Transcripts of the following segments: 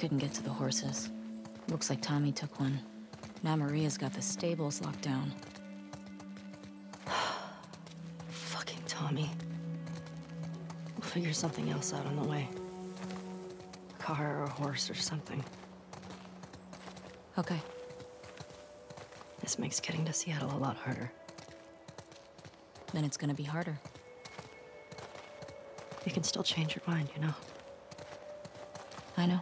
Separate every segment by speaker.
Speaker 1: couldn't get to the horses. Looks like Tommy took one. Now Maria's got the stables locked down.
Speaker 2: Fucking Tommy. We'll figure something else out on the way. A car or a horse or something.
Speaker 1: Okay.
Speaker 2: This makes getting to Seattle a lot harder.
Speaker 1: Then it's gonna be harder.
Speaker 2: You can still change your mind, you know?
Speaker 1: I know.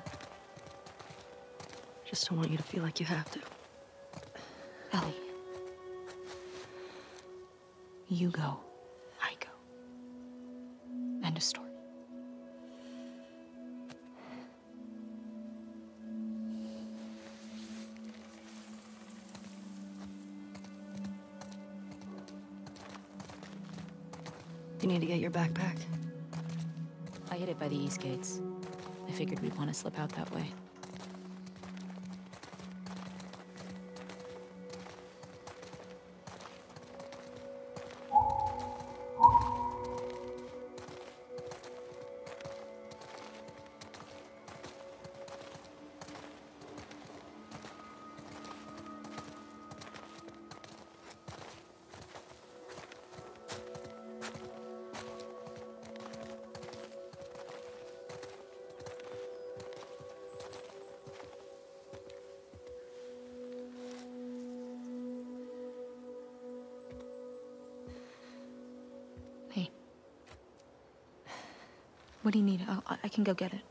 Speaker 2: Just don't want you to feel like you have to.
Speaker 1: Ellie. You go. I go. End of story.
Speaker 2: You need to get your backpack.
Speaker 1: I hid it by the east gates. I figured we'd want to slip out that way. What do you need? I'll, I can go get it.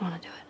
Speaker 2: I want to do it.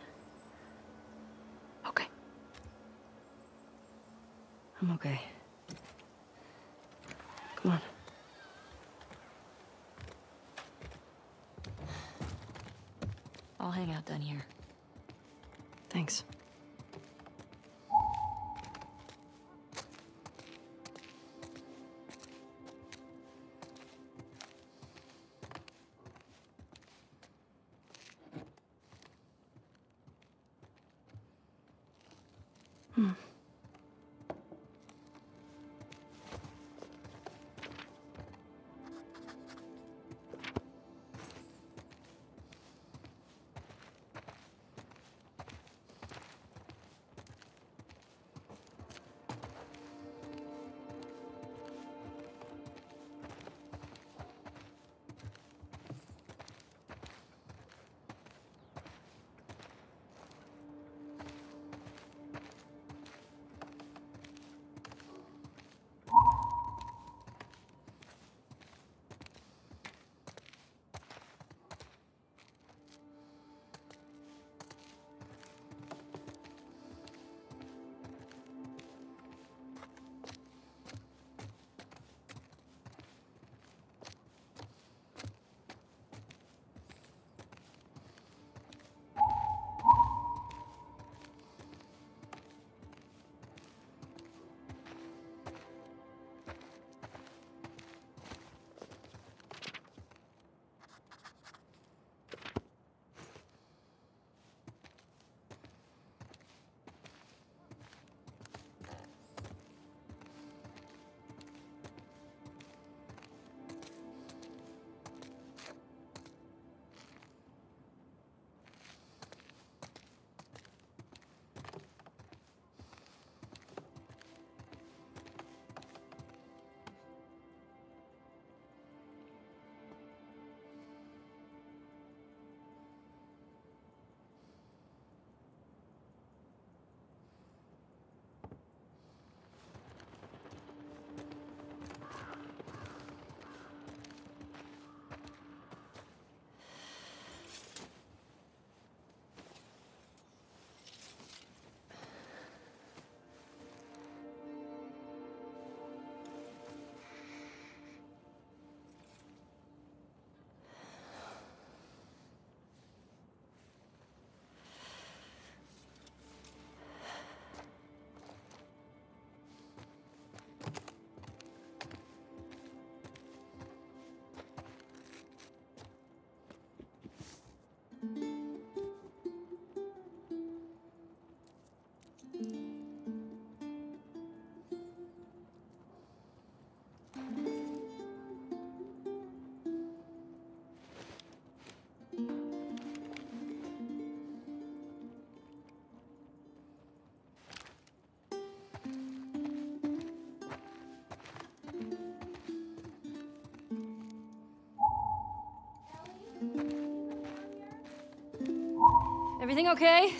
Speaker 2: Everything okay?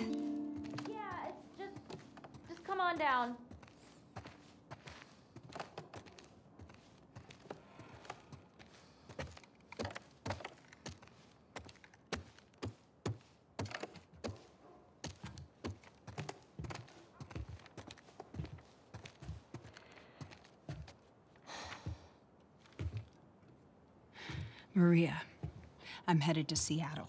Speaker 3: Yeah, it's just. Just come on down.
Speaker 4: Maria, I'm headed to Seattle.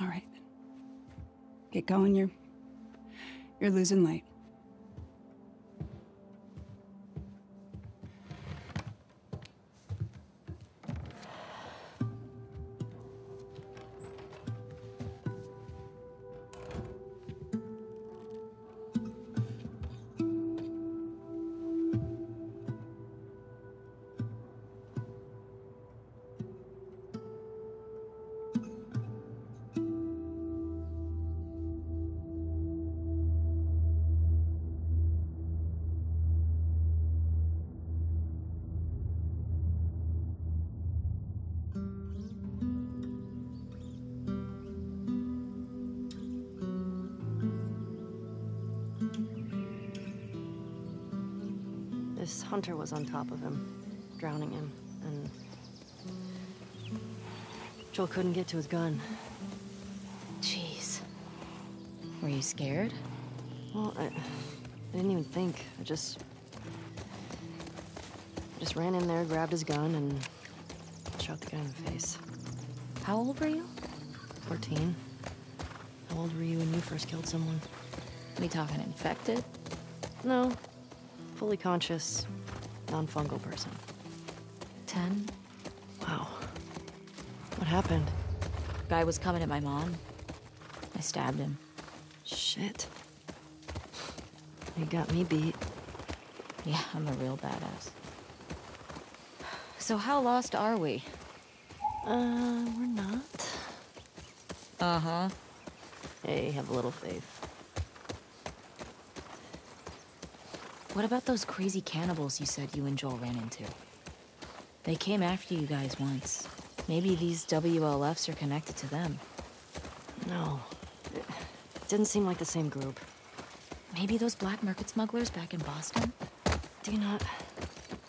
Speaker 4: All right. Get going. You're you're losing light.
Speaker 2: This hunter was on top of him, drowning him, and Joel couldn't get to his gun.
Speaker 1: Jeez. Were you scared?
Speaker 2: Well, I, I didn't even think. I just, I just ran in there, grabbed his gun, and shot the guy in the face.
Speaker 1: How old were you?
Speaker 2: 14. How old were you when you first killed someone?
Speaker 1: We talking infected?
Speaker 2: No. Fully conscious, non-fungal person.
Speaker 1: Ten?
Speaker 2: Wow. What happened?
Speaker 1: Guy was coming at my mom. I stabbed him.
Speaker 2: Shit. You got me beat.
Speaker 1: Yeah, I'm a real badass. So how lost are we?
Speaker 2: Uh, we're not.
Speaker 1: Uh-huh.
Speaker 2: Hey, have a little faith.
Speaker 1: What about those crazy cannibals you said you and Joel ran into? They came after you guys once. Maybe these WLFs are connected to them.
Speaker 2: No. It didn't seem like the same group.
Speaker 1: Maybe those black market smugglers back in Boston?
Speaker 2: Do you not?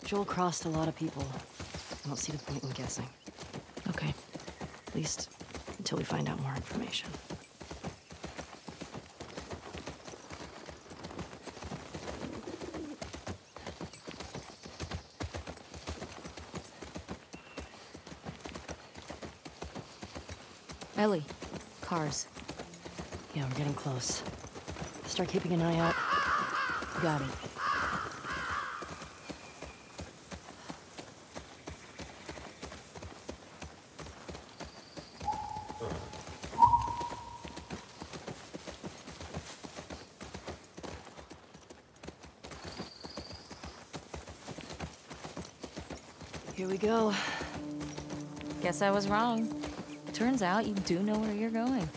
Speaker 2: Joel crossed a lot of people. I don't see the point in guessing.
Speaker 1: Okay.
Speaker 2: At least until we find out more information.
Speaker 1: Ellie, cars.
Speaker 2: Yeah, we're getting close. Start keeping an eye out.
Speaker 1: Got it.
Speaker 2: Here we go.
Speaker 1: Guess I was wrong. Turns out you do know where you're going.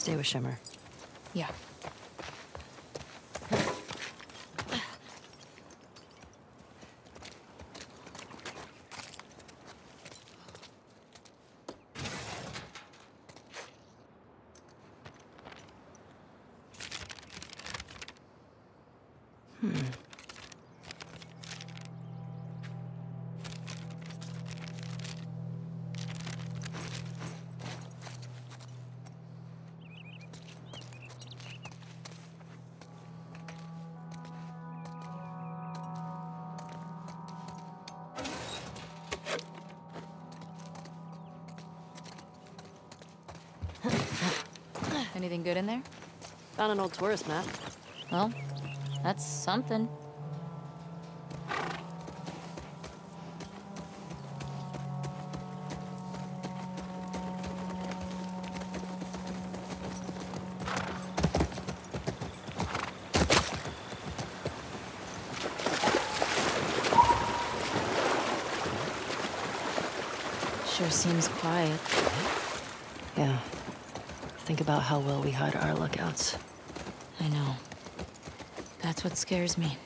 Speaker 2: Stay with Shimmer.
Speaker 1: Yeah. Anything good in there?
Speaker 2: Found an old tourist map.
Speaker 1: Well, that's something.
Speaker 2: About how well we hide our lookouts.
Speaker 1: I know. That's what scares me.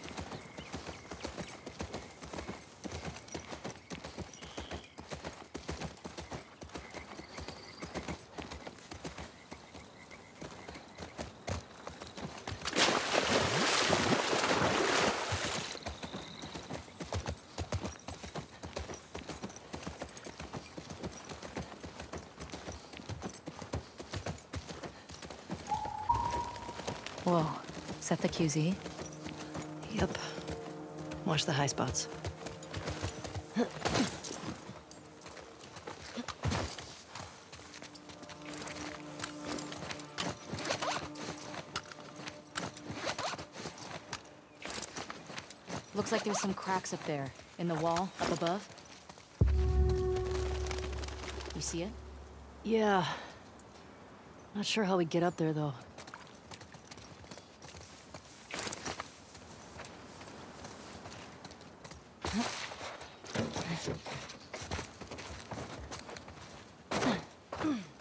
Speaker 1: Whoa. Is that the QZ?
Speaker 2: Yep. Watch the high spots.
Speaker 1: Looks like there's some cracks up there, in the wall, up above. You see it?
Speaker 2: Yeah. Not sure how we get up there, though. Hmm.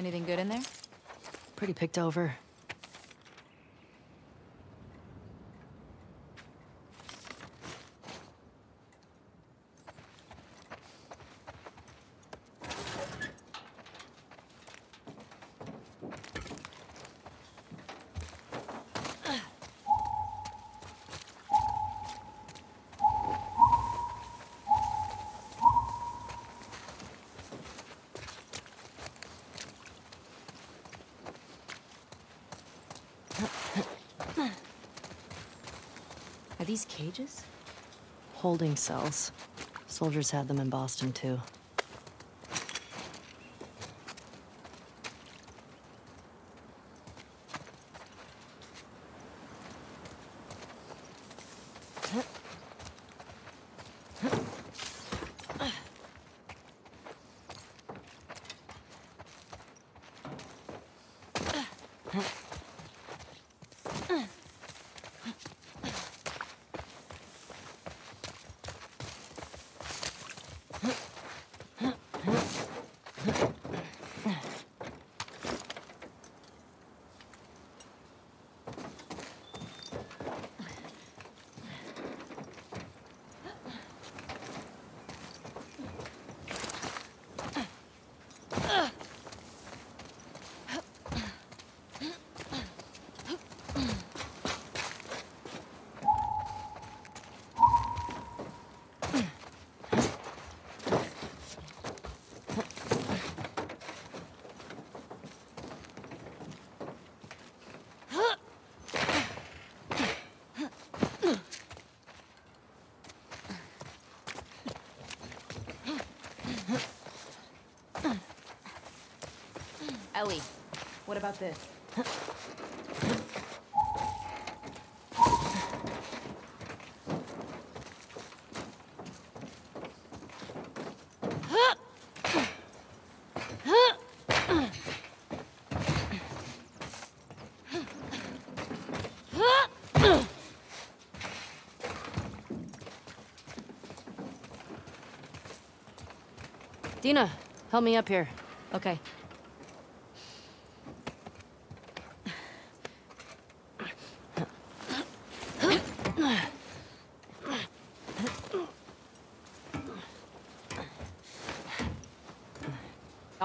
Speaker 1: Anything good in there?
Speaker 2: Pretty picked over. Holding cells. Soldiers had them in Boston, too.
Speaker 1: Ellie, what about this?
Speaker 2: Dina, help me up here.
Speaker 1: Okay.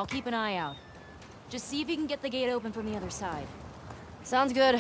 Speaker 1: I'll keep an eye out. Just see if you can get the gate open from the other side.
Speaker 2: Sounds good.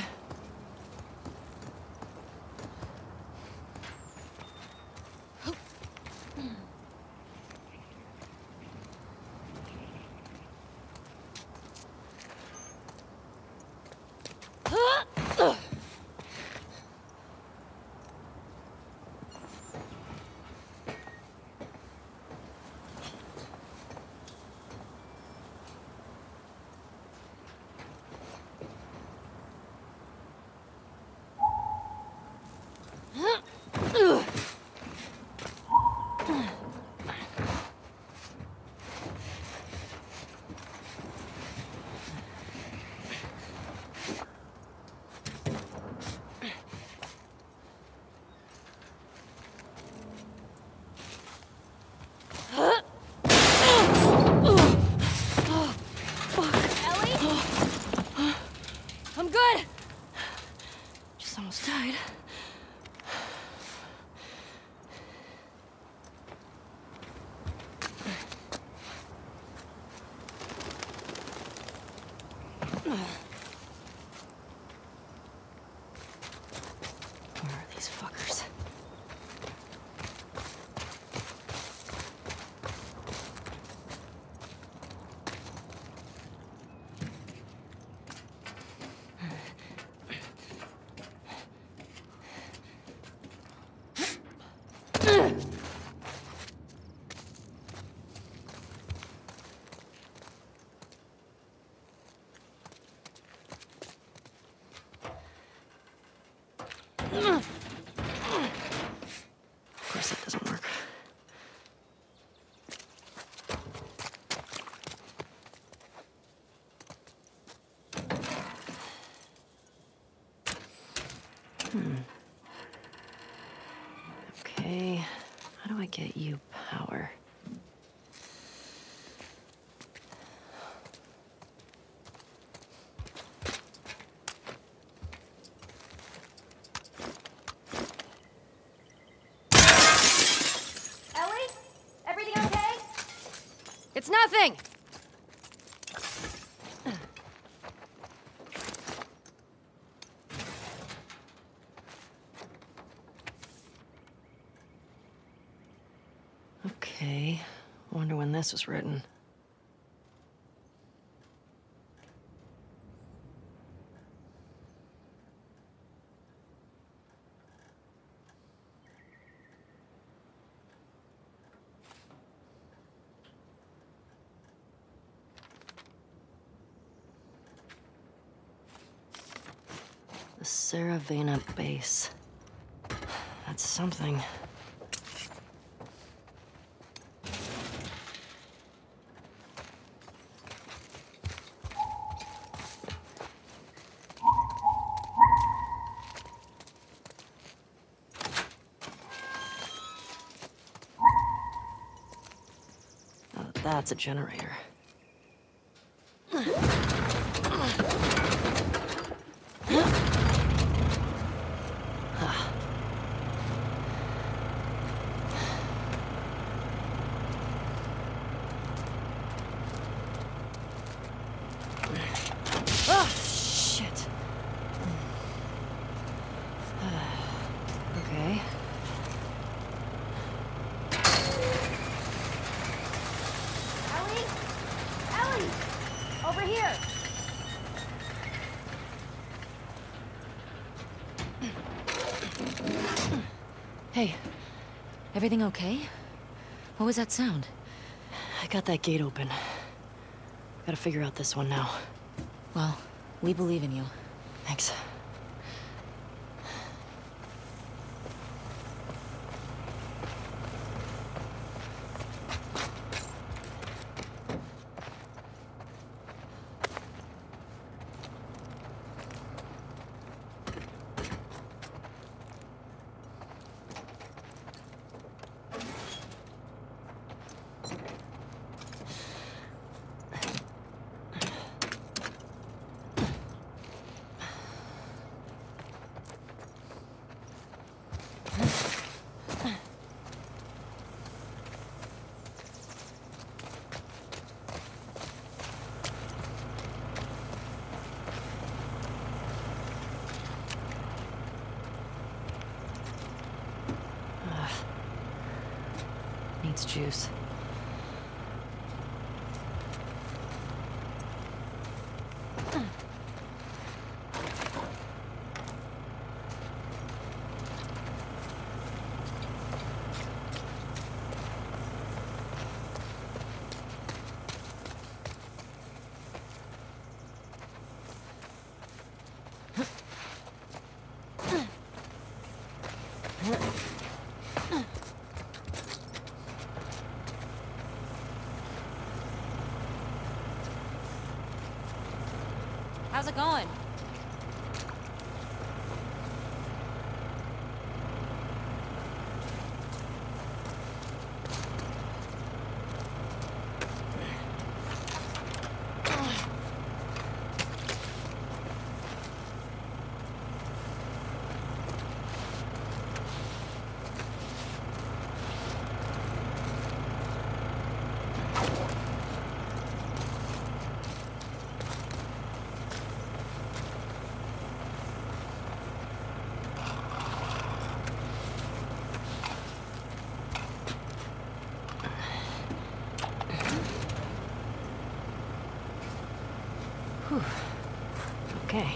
Speaker 2: I'm good! Just almost died. Where are these fuckers? Of course that doesn't work. Hmm. Okay, how do I get you power?
Speaker 3: Ellie? Everything okay?
Speaker 2: It's nothing! is written. The Saravena base. That's something. That's a generator. Oh, shit. okay.
Speaker 3: Ellie? Ellie! Over here!
Speaker 1: Hey, everything okay? What was that sound?
Speaker 2: I got that gate open. Gotta figure out this one now.
Speaker 1: Well, we believe in you.
Speaker 2: Thanks. Juice.
Speaker 1: How's it going?
Speaker 2: Okay.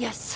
Speaker 2: Yes.